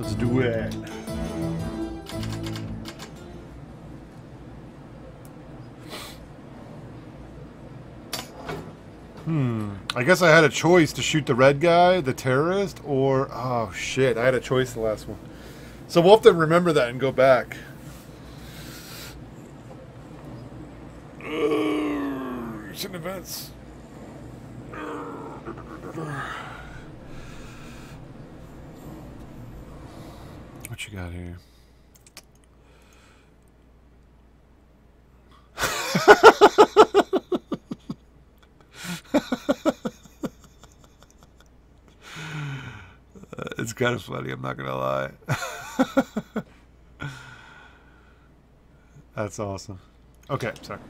Let's do it. Hmm. I guess I had a choice to shoot the red guy, the terrorist, or oh shit, I had a choice the last one. So we'll have to remember that and go back. Uh, events. What you got here? It's kind of funny, I'm not going to lie. That's awesome. Okay, sorry.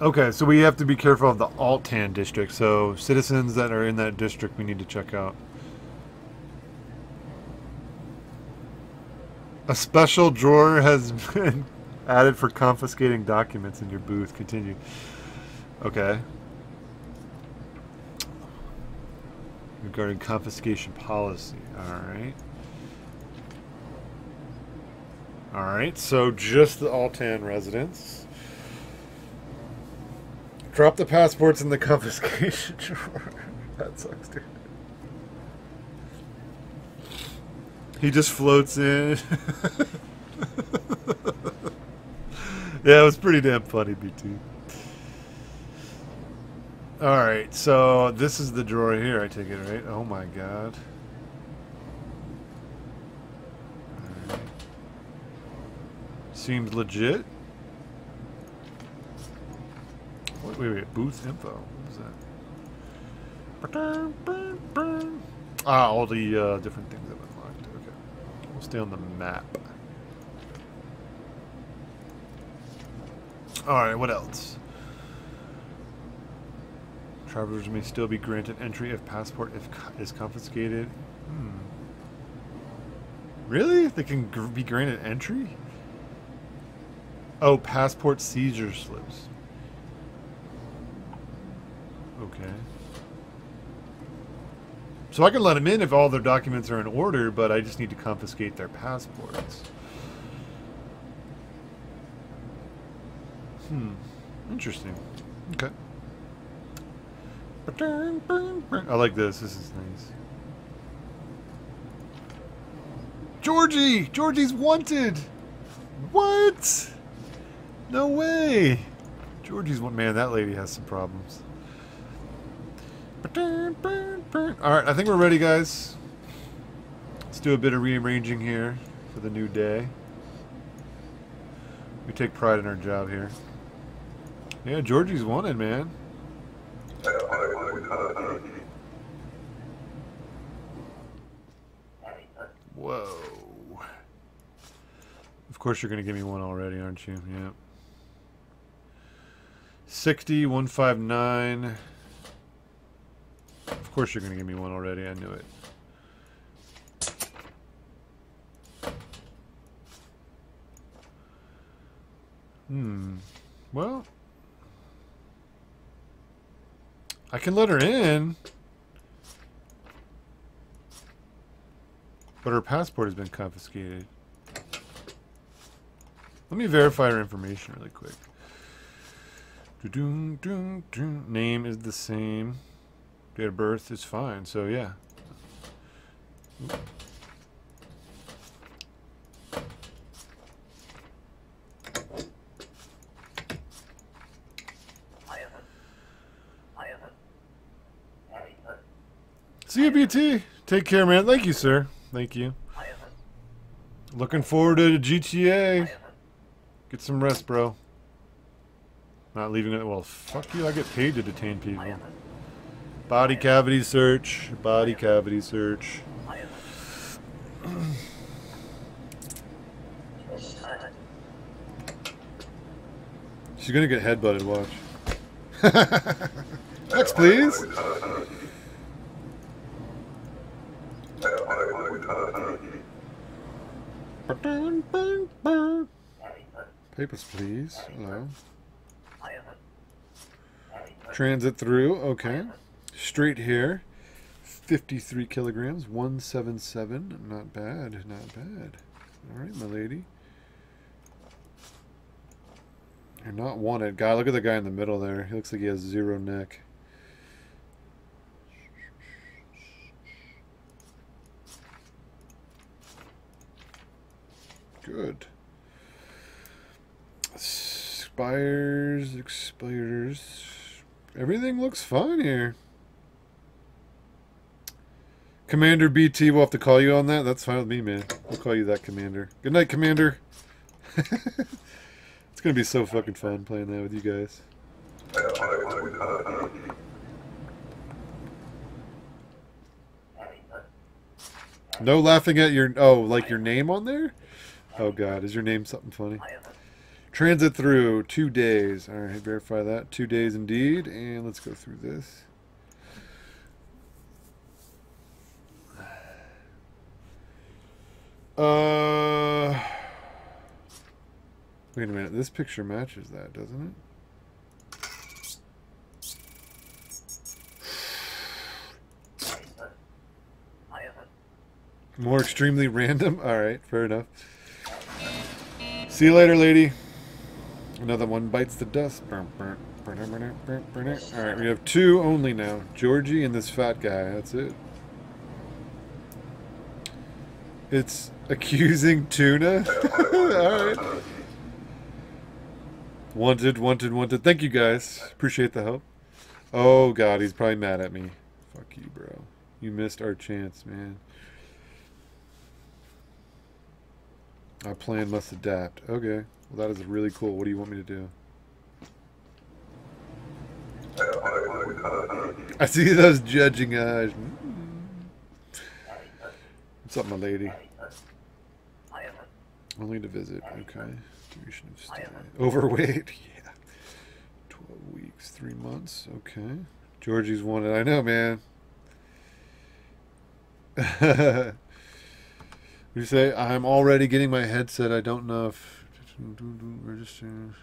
Okay, so we have to be careful of the Altan district. So citizens that are in that district, we need to check out. A special drawer has been added for confiscating documents in your booth. Continue. Okay. Regarding confiscation policy. Alright. Alright, so just the Altan residents. Drop the passports in the confiscation drawer. that sucks, dude. He just floats in. yeah, it was pretty damn funny, BT. Alright, so this is the drawer here, I take it, right? Oh my god. Alright. Seems legit. Wait, wait, wait. Booth info. What was that? Ah, all the uh, different things. We'll stay on the map. Alright, what else? Travelers may still be granted entry if passport if is confiscated. Hmm. Really? They can gr be granted entry? Oh, passport seizure slips. Okay. So I can let them in if all their documents are in order, but I just need to confiscate their passports. Hmm. Interesting. Okay. I like this. This is nice. Jorji! Jorji's wanted! What? No way! Jorji's one man. That lady has some problems. Alright, I think we're ready, guys. Let's do a bit of rearranging here for the new day. We take pride in our job here. Yeah, Jorji's wanted, man. Whoa. Of course you're going to give me one already, aren't you? Yeah. 60, 159. Of course you're going to give me one already. I knew it. Hmm. Well. I can let her in. But her passport has been confiscated. Let me verify her information really quick. Doo -doo -doo Name is the same. Date of birth is fine, so yeah. See you, BT. Take care, man. Thank you, sir. Thank you. Looking forward to GTA. Get some rest, bro. Not leaving it. Well, fuck you. I get paid to detain people. Body cavity search. Body cavity search. She's gonna get headbutted, watch. Next, please. Papers, please. Hello. Transit through. Okay. Street here. 53 kilograms, 177. Not bad, not bad. All right, my lady. You're not wanted. Guy, look at the guy in the middle there. He looks like he has zero neck. Good. Expires, expires. Everything looks fine here. Commander BT, we'll have to call you on that. That's fine with me, man. We'll call you that, Commander. Good night, Commander. it's going to be so fucking fun playing that with you guys. No laughing at your... Oh, like your name on there? Oh, God. Is your name something funny? Transit through two days. All right, verify that. Two days indeed. And let's go through this. Uh, wait a minute. This picture matches that, doesn't it? More extremely random? Alright, fair enough. See you later, lady. Another one bites the dust. Alright, we have two only now. Jorji and this fat guy. That's it. It's accusing tuna. Alright. Wanted, wanted, wanted. Thank you guys. Appreciate the help. Oh god, he's probably mad at me. Fuck you, bro. You missed our chance, man. Our plan must adapt. Okay. Well, that is really cool. What do you want me to do? I see those judging eyes. What's up, my lady? I Only to visit. Okay. Duration of stay. Overweight. Yeah. 12 weeks, 3 months. Okay. Jorji's wanted. I know, man. you say, I'm already getting my headset. I don't know if... Register.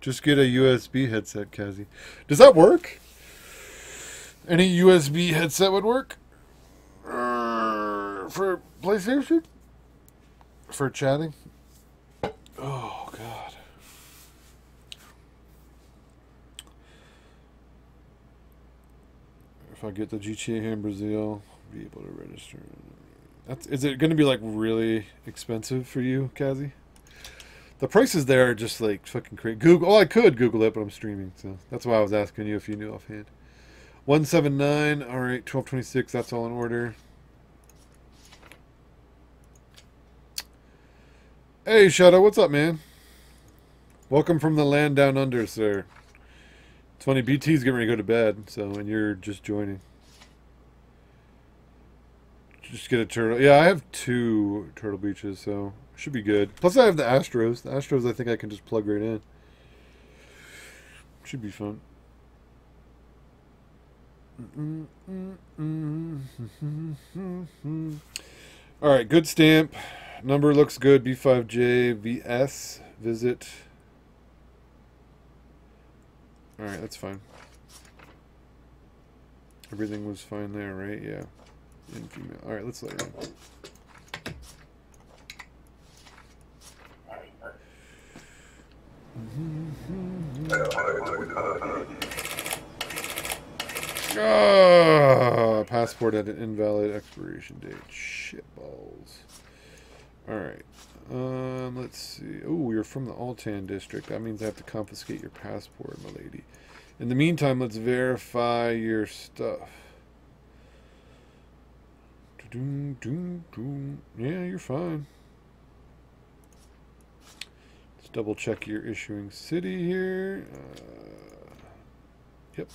Just get a USB headset, Kazi. Does that work? Any USB headset would work? For PlayStation? For chatting? Oh, God. If I get the GTA here in Brazil, be able to register. That's, is it going to be like really expensive for you, Kazi? The prices there are just like fucking crazy. Google. Oh, I could Google it, but I'm streaming, so that's why I was asking you if you knew offhand. One seven nine. All right, twelve twenty six. That's all in order. Hey, Shadow, what's up, man? Welcome from the land down under, sir. It's funny, BT's getting ready to go to bed, so, and you're just joining. Just get a turtle. Yeah, I have two Turtle Beaches, so should be good. Plus, I have the Astros. The Astros, I think I can just plug right in. Should be fun. All right, good stamp. Number looks good. B5J VS. Visit. All right, that's fine. Everything was fine there, right? Yeah. Female. All right, let's let her in. Ah, passport at an invalid expiration date. Shit balls. Alright. Um, let's see. Oh, you're from the Altan district. That means I have to confiscate your passport, my lady. In the meantime, let's verify your stuff. Yeah, you're fine. Let's double check your issuing city here. Uh, yep.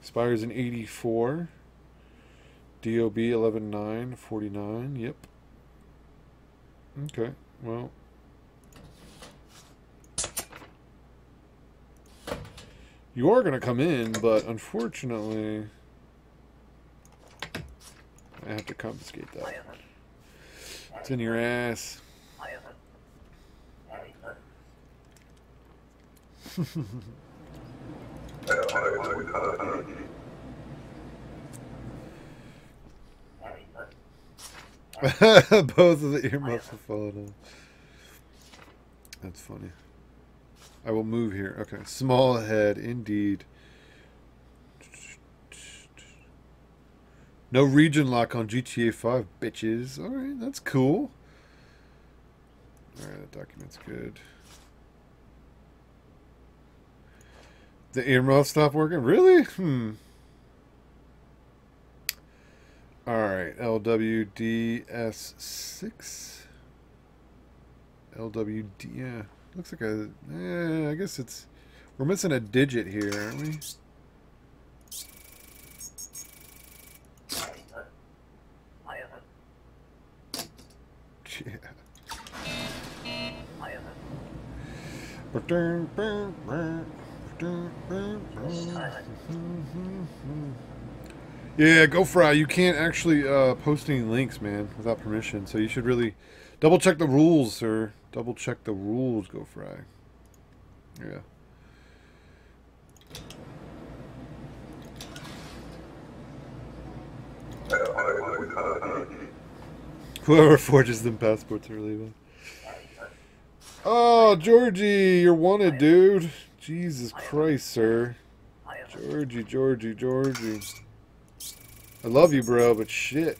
Expires in 84. DOB 11949. Yep. Okay. Well. You are going to come in, but unfortunately, I have to confiscate that. It's in your ass. Both of the earmuffs have fallen off. That's funny. I will move here. Okay. Small head, indeed. No region lock on GTA 5, bitches. Alright, that's cool. Alright, that document's good. The earmuffs stopped working? Really? Hmm. Alright, LWDS6. LWD, yeah. Looks like a, eh, I guess it's, we're missing a digit here, aren't we? Yeah, go fry. You can't actually uh, post any links, man, without permission. So you should really double check the rules, sir. Double check the rules, go fry. Yeah. Whoever forges them passports are leaving. Oh, Jorji, you're wanted, dude. Jesus Christ, sir. Jorji, Jorji, Jorji. I love you, bro, but shit.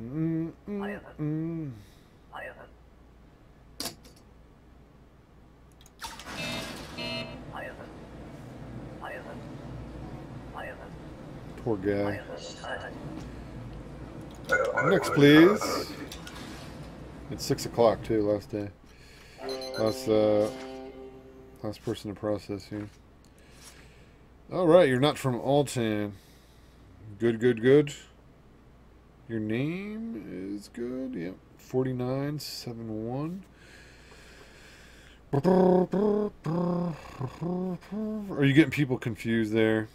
Mm, mm, mm. Poor guy. Next, please. It's six o'clock too. Last day. Last uh, last person to process here. All right, you're not from Altan. Good, good, good. Your name is good. Yep, forty nine seven one. Are you getting people confused there?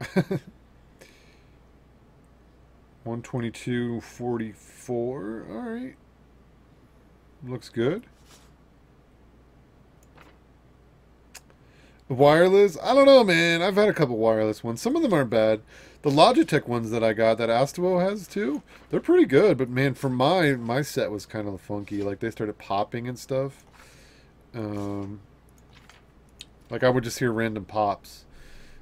122.44. All right. Looks good. Wireless? I don't know, man. I've had a couple wireless ones. Some of them aren't bad. The Logitech ones that I got, that Astuo has too, they're pretty good. But man, for my my set was kind of funky. Like they started popping and stuff. Um, like I would just hear random pops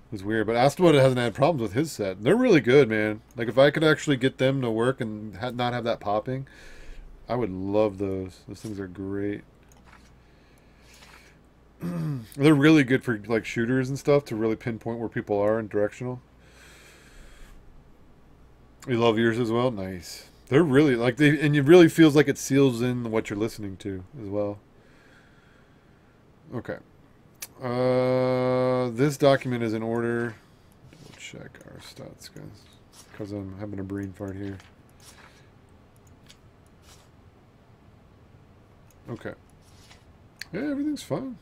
It was weird. But Astawood hasn't had problems with his set. They're really good, man. Like if I could actually get them to work and ha not have that popping, I would love those. Those things are great. They're really good for like shooters and stuff to really pinpoint where people are and directional. You love yours as well? Nice. They're really like they and it really feels like it seals in what you're listening to as well. Okay. Uh, this document is in order. We'll check our stats, guys, because I'm having a brain fart here. Okay. Yeah, everything's fine.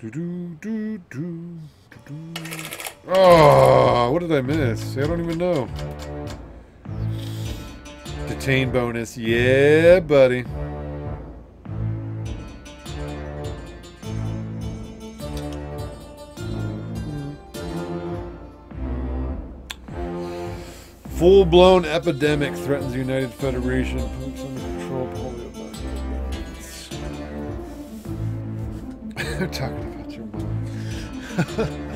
Do do do do do. Oh, what did I miss? I don't even know. Detain bonus. Yeah, buddy. Full-blown epidemic threatens the United Federation. Control. Polio They're talking about your mom.